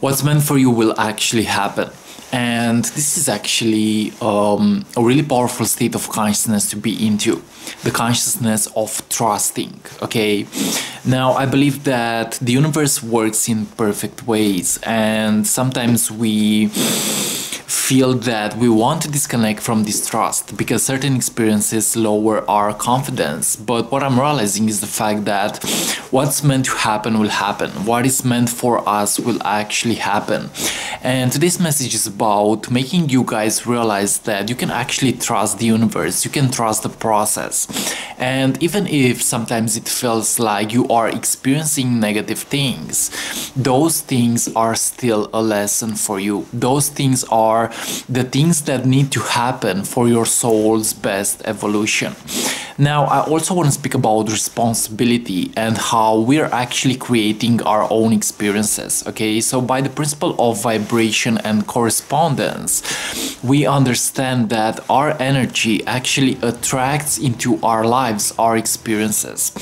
what's meant for you will actually happen. And this is actually um, a really powerful state of consciousness to be into the consciousness of trusting. Okay, now I believe that the universe works in perfect ways, and sometimes we feel that we want to disconnect from distrust because certain experiences lower our confidence. But what I'm realizing is the fact that what's meant to happen will happen. What is meant for us will actually happen. And today's message is about making you guys realize that you can actually trust the universe, you can trust the process. And even if sometimes it feels like you are experiencing negative things, those things are still a lesson for you. Those things are the things that need to happen for your soul's best evolution. Now, I also want to speak about responsibility and how we're actually creating our own experiences. Okay, so by the principle of vibration and correspondence, we understand that our energy actually attracts into our lives our experiences.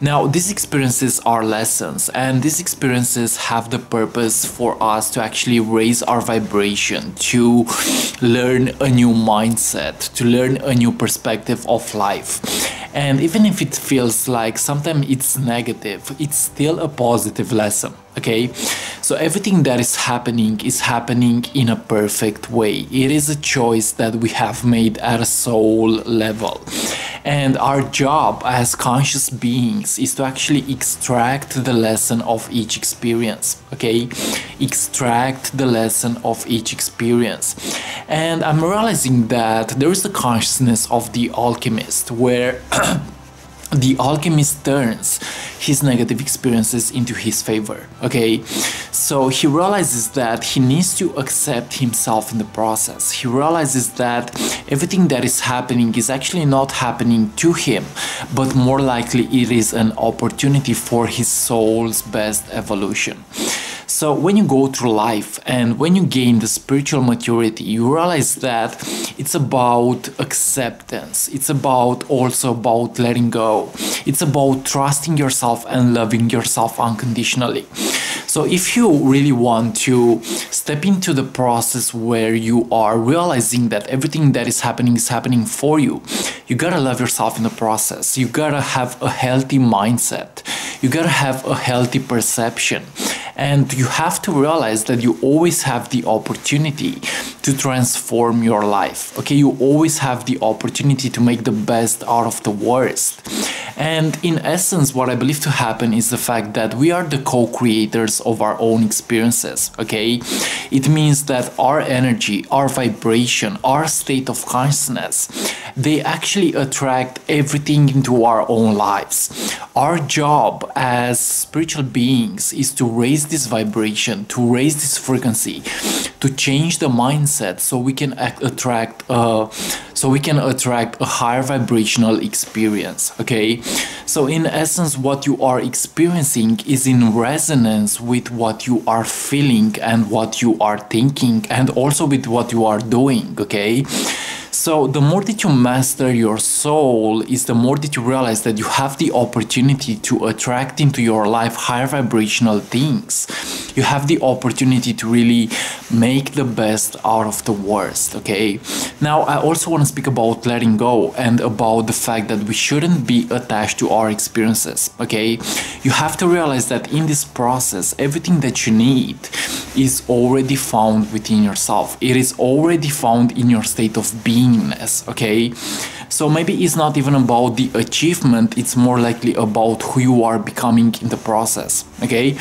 Now, these experiences are lessons, and these experiences have the purpose for us to actually raise our vibration, to learn a new mindset, to learn a new perspective of life. And even if it feels like sometimes it's negative, it's still a positive lesson okay? So everything that is happening is happening in a perfect way. It is a choice that we have made at a soul level and our job as conscious beings is to actually extract the lesson of each experience okay? Extract the lesson of each experience. And i'm realizing that there is the consciousness of the alchemist where the alchemist turns his negative experiences into his favor okay? So he realizes that he needs to accept himself in the process. He realizes that everything that is happening is actually not happening to him but more likely it is an opportunity for his soul's best evolution so when you go through life and when you gain the spiritual maturity, you realize that it's about acceptance. It's about also about letting go. It's about trusting yourself and loving yourself unconditionally. So if you really want to step into the process where you are realizing that everything that is happening is happening for you, you gotta love yourself in the process. You gotta have a healthy mindset. You gotta have a healthy perception. And you have to realize that you always have the opportunity to transform your life. Okay, you always have the opportunity to make the best out of the worst. And in essence, what I believe to happen is the fact that we are the co creators of our own experiences. Okay, it means that our energy, our vibration, our state of consciousness, they actually attract everything into our own lives. Our job as spiritual beings is to raise this vibration, to raise this frequency, to change the mindset so we can attract uh, so we can attract a higher vibrational experience okay so in essence what you are experiencing is in resonance with what you are feeling and what you are thinking and also with what you are doing okay so the more that you master your soul is the more that you realize that you have the opportunity to attract into your life higher vibrational things. You have the opportunity to really make the best out of the worst, okay? Now I also want to speak about letting go and about the fact that we shouldn't be attached to our experiences, okay? You have to realize that in this process everything that you need is already found within yourself. It is already found in your state of beingness okay so maybe it's not even about the achievement it's more likely about who you are becoming in the process okay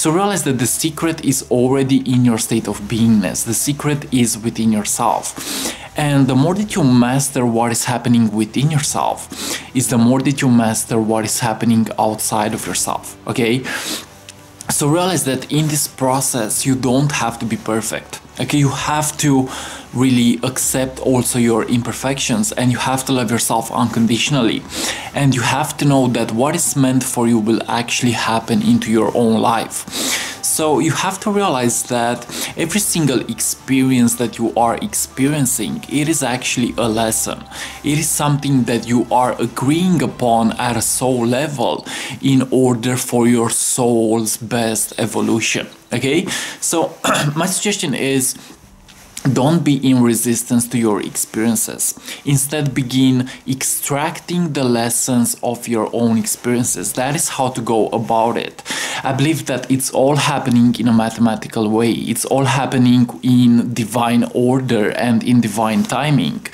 so realize that the secret is already in your state of beingness. The secret is within yourself. And the more that you master what is happening within yourself is the more that you master what is happening outside of yourself okay? So realize that in this process you don't have to be perfect okay? You have to really accept also your imperfections and you have to love yourself unconditionally and you have to know that what is meant for you will actually happen into your own life So you have to realize that every single experience that you are experiencing, it is actually a lesson. It is something that you are agreeing upon at a soul level in order for your soul's best evolution. Okay, so my suggestion is don't be in resistance to your experiences. Instead, begin extracting the lessons of your own experiences. That is how to go about it. I believe that it's all happening in a mathematical way, it's all happening in divine order and in divine timing.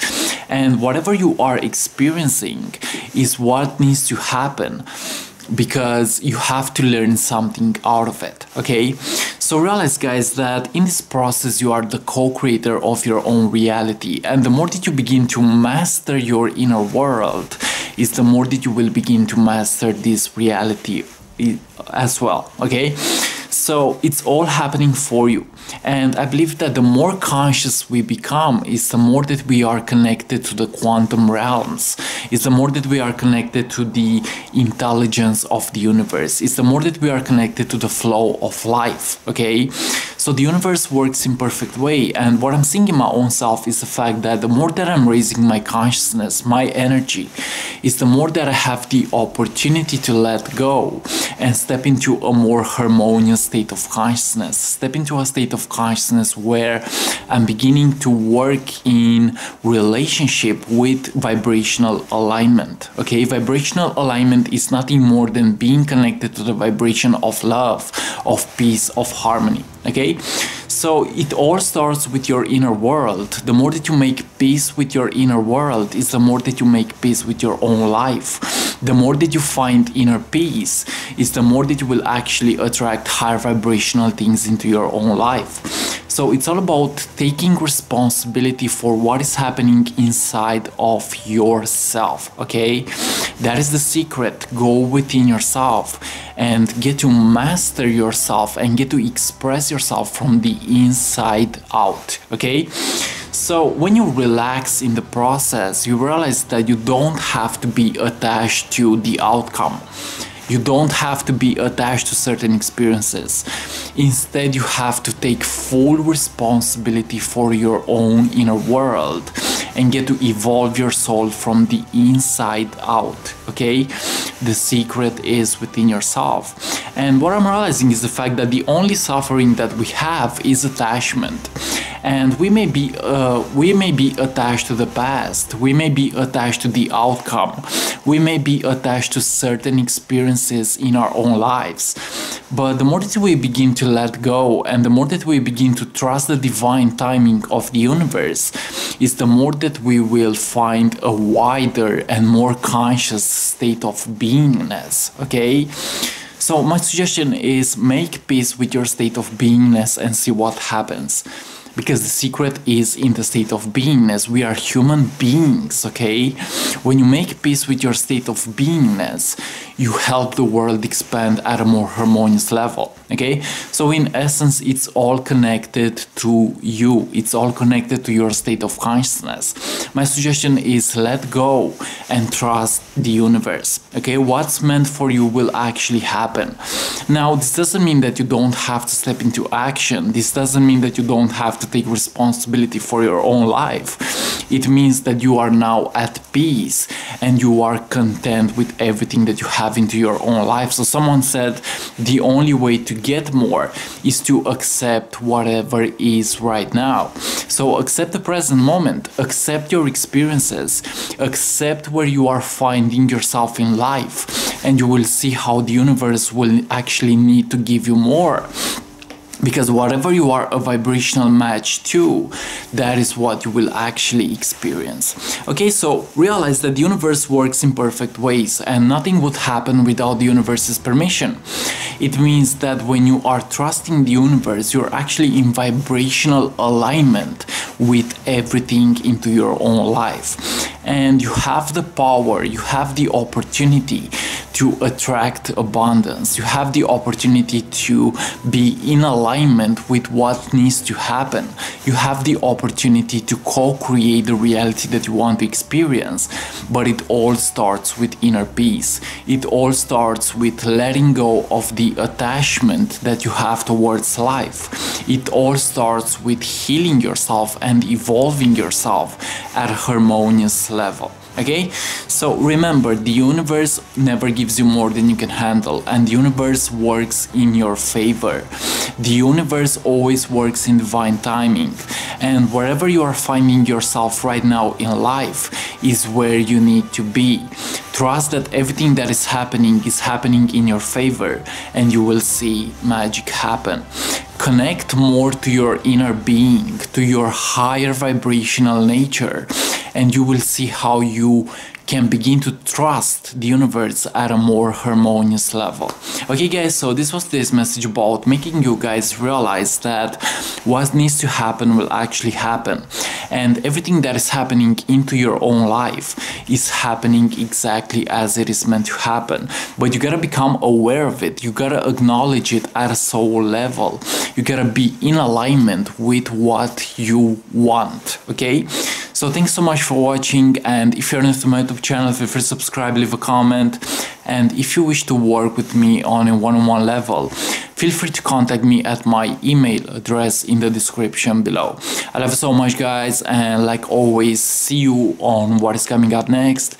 And whatever you are experiencing is what needs to happen because you have to learn something out of it okay so realize guys that in this process you are the co-creator of your own reality. And the more that you begin to master your inner world is the more that you will begin to master this reality as well okay so it's all happening for you. And I believe that the more conscious we become is the more that we are connected to the quantum realms, is the more that we are connected to the intelligence of the universe, is the more that we are connected to the flow of life, okay? So the universe works in perfect way and what I'm seeing in my own self is the fact that the more that I'm raising my consciousness, my energy, is the more that I have the opportunity to let go and step into a more harmonious state of consciousness, step into a state of consciousness where I'm beginning to work in relationship with vibrational alignment. Okay, vibrational alignment is nothing more than being connected to the vibration of love, of peace, of harmony so it all starts with your inner world. The more that you make peace with your inner world is the more that you make peace with your own life. The more that you find inner peace is the more that you will actually attract higher vibrational things into your own life. So it's all about taking responsibility for what is happening inside of yourself, okay? That is the secret. Go within yourself and get to master yourself and get to express yourself from the inside out, okay? So when you relax in the process, you realize that you don't have to be attached to the outcome. You don't have to be attached to certain experiences. Instead, you have to take full responsibility for your own inner world and get to evolve your soul from the inside out. Okay? The secret is within yourself. And what I'm realizing is the fact that the only suffering that we have is attachment and we may be uh, we may be attached to the past. We may be attached to the outcome. We may be attached to certain experiences in our own lives. But the more that we begin to let go and the more that we begin to trust the divine timing of the universe is the more that we will find a wider and more conscious state of beingness okay? So my suggestion is make peace with your state of beingness and see what happens because the secret is in the state of beingness. We are human beings, okay? When you make peace with your state of beingness, you help the world expand at a more harmonious level, okay? So in essence, it's all connected to you. It's all connected to your state of consciousness. My suggestion is let go and trust the universe, okay? What's meant for you will actually happen. Now, this doesn't mean that you don't have to step into action. This doesn't mean that you don't have to to take responsibility for your own life. It means that you are now at peace and you are content with everything that you have into your own life. So someone said the only way to get more is to accept whatever is right now. So accept the present moment, accept your experiences, accept where you are finding yourself in life, and you will see how the universe will actually need to give you more because whatever you are a vibrational match to that is what you will actually experience. Okay so realize that the universe works in perfect ways and nothing would happen without the universe's permission. It means that when you are trusting the universe you're actually in vibrational alignment with everything into your own life. And you have the power you have the opportunity to attract abundance. You have the opportunity to be in alignment with what needs to happen. You have the opportunity to co create the reality that you want to experience. But it all starts with inner peace. It all starts with letting go of the attachment that you have towards life. It all starts with healing yourself and evolving yourself at a harmonious level okay? So remember the universe never gives you more than you can handle and the universe works in your favor. The universe always works in divine timing and wherever you are finding yourself right now in life is where you need to be. Trust that everything that is happening is happening in your favor and you will see magic happen. Connect more to your inner being to your higher vibrational nature and you will see how you can begin to trust the universe at a more harmonious level. Okay guys, so this was this message about making you guys realize that what needs to happen will actually happen and everything that is happening into your own life is happening exactly as it is meant to happen. But you gotta become aware of it, you gotta acknowledge it at a soul level. You gotta be in alignment with what you want, okay? So thanks so much for watching and if you're new to my YouTube channel feel free to subscribe, leave a comment and if you wish to work with me on a one-on-one -on -one level feel free to contact me at my email address in the description below. I love you so much guys and like always see you on what is coming up next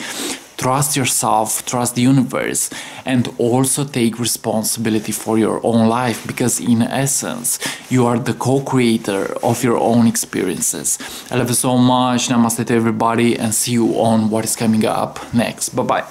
trust yourself, trust the universe, and also take responsibility for your own life because, in essence, you are the co creator of your own experiences. I love you so much. Namaste to everybody, and see you on what is coming up next. Bye bye.